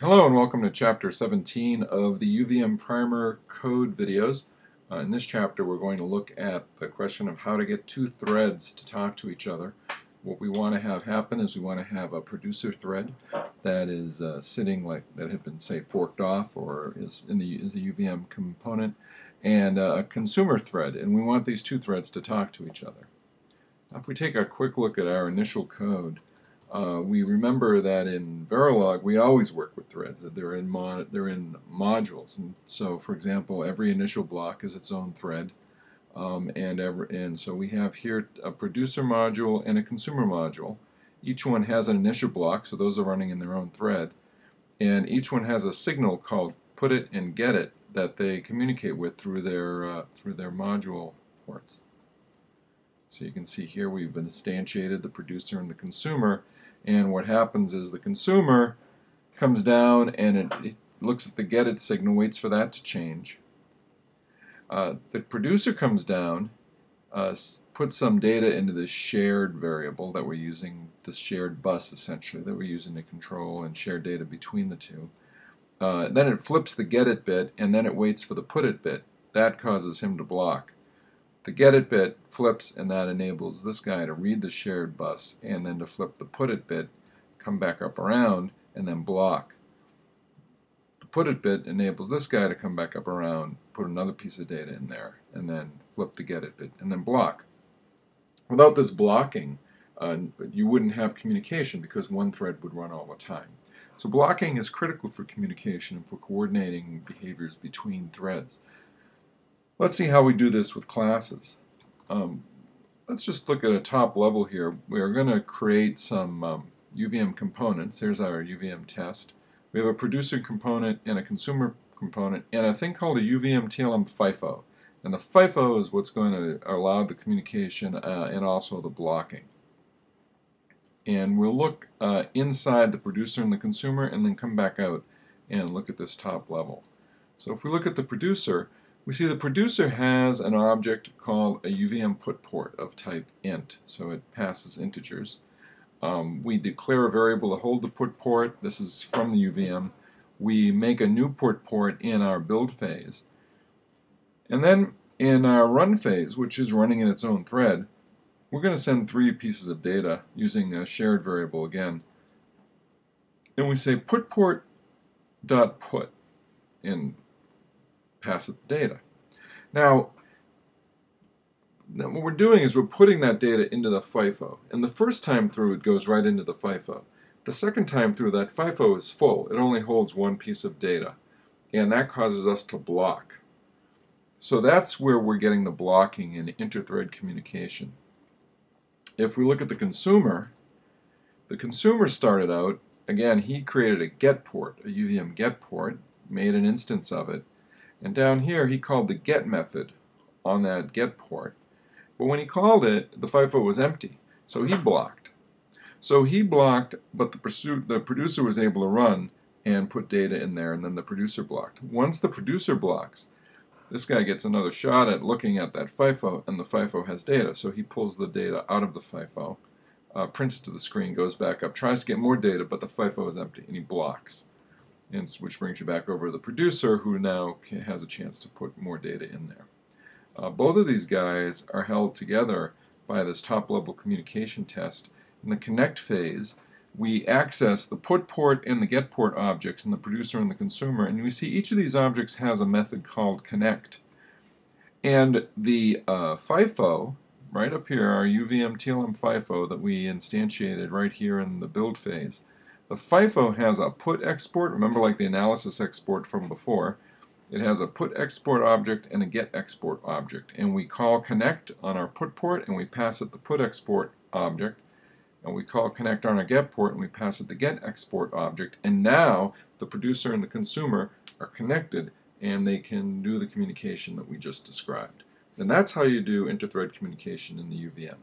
Hello and welcome to chapter 17 of the UVM primer code videos. Uh, in this chapter we're going to look at the question of how to get two threads to talk to each other. What we want to have happen is we want to have a producer thread that is uh, sitting like that had been say forked off or is in the is a UVM component and uh, a consumer thread and we want these two threads to talk to each other. Now, if we take a quick look at our initial code uh, we remember that in Verilog we always work with threads. They're in they're in modules, and so for example, every initial block is its own thread, um, and every, and so we have here a producer module and a consumer module. Each one has an initial block, so those are running in their own thread, and each one has a signal called put it and get it that they communicate with through their uh, through their module ports. So you can see here we've instantiated the producer and the consumer and what happens is the consumer comes down and it, it looks at the get it signal, waits for that to change. Uh, the producer comes down, uh, puts some data into this shared variable that we're using, this shared bus essentially, that we're using to control and share data between the two. Uh, then it flips the get it bit and then it waits for the put it bit. That causes him to block. The get it bit flips and that enables this guy to read the shared bus and then to flip the put it bit, come back up around, and then block. The put it bit enables this guy to come back up around, put another piece of data in there, and then flip the get it bit, and then block. Without this blocking, uh, you wouldn't have communication because one thread would run all the time. So blocking is critical for communication and for coordinating behaviors between threads. Let's see how we do this with classes. Um, let's just look at a top level here. We're going to create some um, UVM components. Here's our UVM test. We have a producer component and a consumer component and a thing called a UVM TLM FIFO. And the FIFO is what's going to allow the communication uh, and also the blocking. And we'll look uh, inside the producer and the consumer and then come back out and look at this top level. So if we look at the producer, we see the producer has an object called a UVM put port of type int, so it passes integers. Um, we declare a variable to hold the put port. This is from the UVM. We make a new put port in our build phase. And then in our run phase, which is running in its own thread, we're going to send three pieces of data using a shared variable again. And we say put port dot put in pass it the data. Now, now, what we're doing is we're putting that data into the FIFO. And the first time through, it goes right into the FIFO. The second time through, that FIFO is full. It only holds one piece of data. And that causes us to block. So that's where we're getting the blocking in inter-thread communication. If we look at the consumer, the consumer started out, again, he created a get port, a UVM get port, made an instance of it, and down here, he called the get method on that get port. But when he called it, the FIFO was empty, so he blocked. So he blocked, but the, pursuit, the producer was able to run and put data in there, and then the producer blocked. Once the producer blocks, this guy gets another shot at looking at that FIFO, and the FIFO has data. So he pulls the data out of the FIFO, uh, prints it to the screen, goes back up, tries to get more data, but the FIFO is empty, and he blocks and which brings you back over to the producer who now can, has a chance to put more data in there. Uh, both of these guys are held together by this top level communication test. In the connect phase, we access the put port and the get port objects in the producer and the consumer, and we see each of these objects has a method called connect. And the uh, FIFO, right up here, our UVM TLM FIFO that we instantiated right here in the build phase, the FIFO has a put export, remember like the analysis export from before. It has a put export object and a get export object. And we call connect on our put port and we pass it the put export object. And we call connect on our get port and we pass it the get export object. And now the producer and the consumer are connected and they can do the communication that we just described. And that's how you do inter-thread communication in the UVM.